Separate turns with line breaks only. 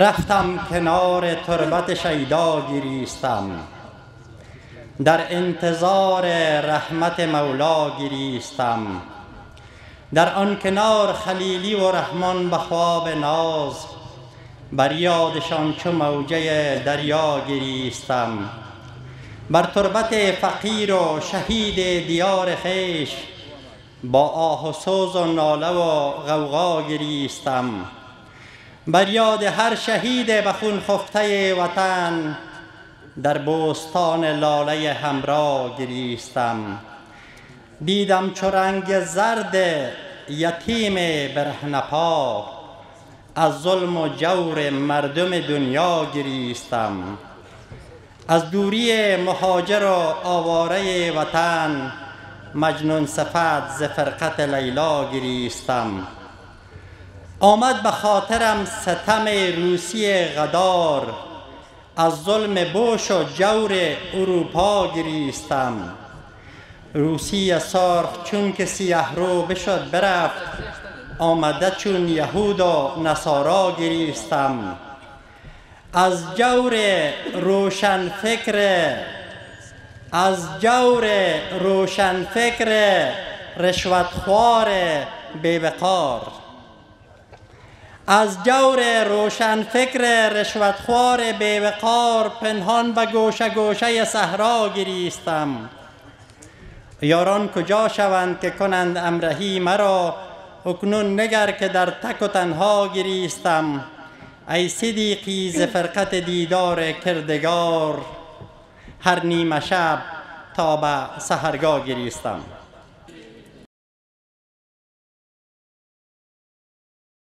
رفتم کنار تربت شیدا گریستم. در انتظار رحمت مولا گریستم. در آن کنار خلیلی و رحمان به خواب ناز بر یادشان چو موجه دریا گریستم. بر تربت فقیر و شهید دیار خیش با آه و سوز و ناله و غوغا گریستم. بر یاد هر شهید به خون خفته وطن در بوستان لاله همرا گریستم. دیدم چو رنگ زرد یتیم برهنپا از ظلم و جور مردم دنیا گریستم. از دوری مهاجر و آواره وطن مجنون صفت ز فرقت لیلا گریستم. آمد به خاطرم ستم روسی غدار. از ظلم بوش و جور اروپا گریستم. روسی سرخ چون که سیه رو بشد برفت آمده چون یهود و نصارا گریستم. از جور روشن فکر از جور روشن فکر رشوتخوار بیوقار از جور روشن فکر رشوتخوار بیوقار پنهان به گوشه گوشه صحرا گریستم. یاران کجا شوند که کنند امرهی مرا؟ اکنون نگر که در تک و تنها گریستم. ای صدیقی ز فرقت دیدار کردگار هر نیمه شب تا به سحرگاه گریستم.